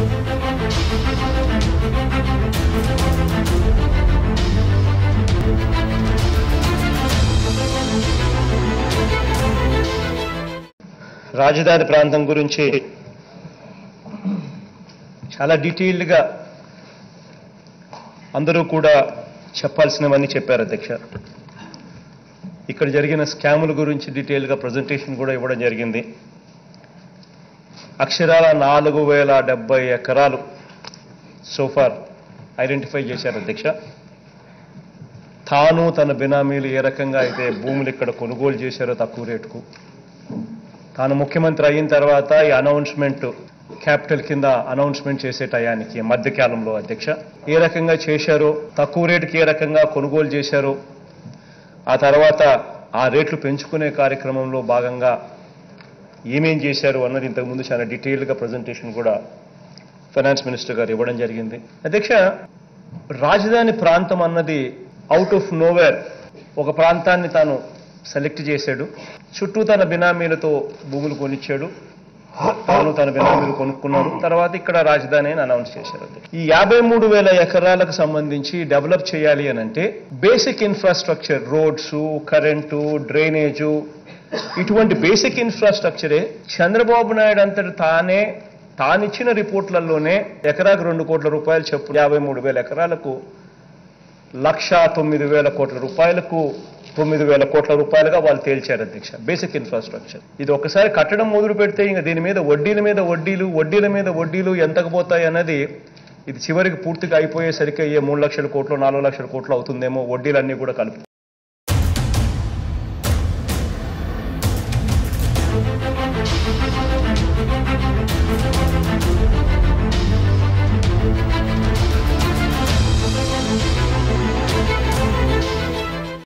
రాజధాని ప్రాంతం గురించి చాలా డీటెయిల్డ్గా అందరూ కూడా చెప్పాల్సినవన్నీ చెప్పారు అధ్యక్ష. ఇక్కడ జరిగిన స్కాముల గురించి డీటెయిల్గా ప్రజెంటేషన్ కూడా ఇవ్వడం జరిగింది. అక్షరాల నాలుగు వేల డెబ్బై ఎకరాలు సోఫార్ ఐడెంటిఫై చేశారు అధ్యక్ష. తాను తన బినామీలు ఏ రకంగా అయితే భూములు ఇక్కడ కొనుగోలు చేశారో తక్కువ రేటుకు. తాను ముఖ్యమంత్రి అయిన తర్వాత ఈ అనౌన్స్మెంట్ క్యాపిటల్ కింద అనౌన్స్మెంట్ చేసే టయానికి మధ్యకాలంలో అధ్యక్ష. ఏ రకంగా చేశారో తక్కువ రేటుకి ఏ రకంగా కొనుగోలు చేశారో ఆ తర్వాత ఆ రేట్లు పెంచుకునే కార్యక్రమంలో భాగంగా ఏమేం చేశారు అన్నది ఇంతకుముందు చాలా డీటెయిల్గా ప్రజెంటేషన్ కూడా ఫైనాన్స్ మినిస్టర్ గారు ఇవ్వడం జరిగింది. అధ్యక్ష రాజధాని ప్రాంతం అన్నది అవుట్ ఆఫ్ నోవేర్ ఒక ప్రాంతాన్ని తాను సెలెక్ట్ చేశాడు. చుట్టూ తన బినామీలతో భూములు కొనిచ్చాడు. తాను తన బినామీలు కొనుక్కున్నారు తర్వాత ఇక్కడ రాజధాని అని అనౌన్స్ చేశారు. ఈ యాభై మూడు వేల ఎకరాలకు సంబంధించి డెవలప్ చేయాలి అని అంటే basic infrastructure roads current drainage ఇటువంటి బేసిక్ ఇన్ఫ్రాస్ట్రక్చరే చంద్రబాబు నాయుడు అంతటి తానే తానిచ్చిన రిపోర్ట్లలోనే ఎకరాకు రెండు కోట్ల రూపాయలు చెప్పు యాభై మూడు వేల ఎకరాలకు లక్ష తొమ్మిది వేల కోట్ల రూపాయలకు తొమ్మిది వేల కోట్ల రూపాయలుగా వాళ్ళు తేల్చారు అధ్యక్ష. బేసిక్ ఇన్ఫ్రాస్ట్రక్చర్ ఇది ఒకసారి కట్టడం మొదలు పెడితే ఇంకా దీని మీద వడ్డీల మీద వడ్డీలు వడ్డీల మీద వడ్డీలు ఎంతకు పోతాయి అన్నది ఇది చివరికి పూర్తిగా అయిపోయేసరికి అయ్యే మూడు లక్షల కోట్లు నాలుగు లక్షల కోట్లు అవుతుందేమో వడ్డీలన్నీ కూడా కలుపు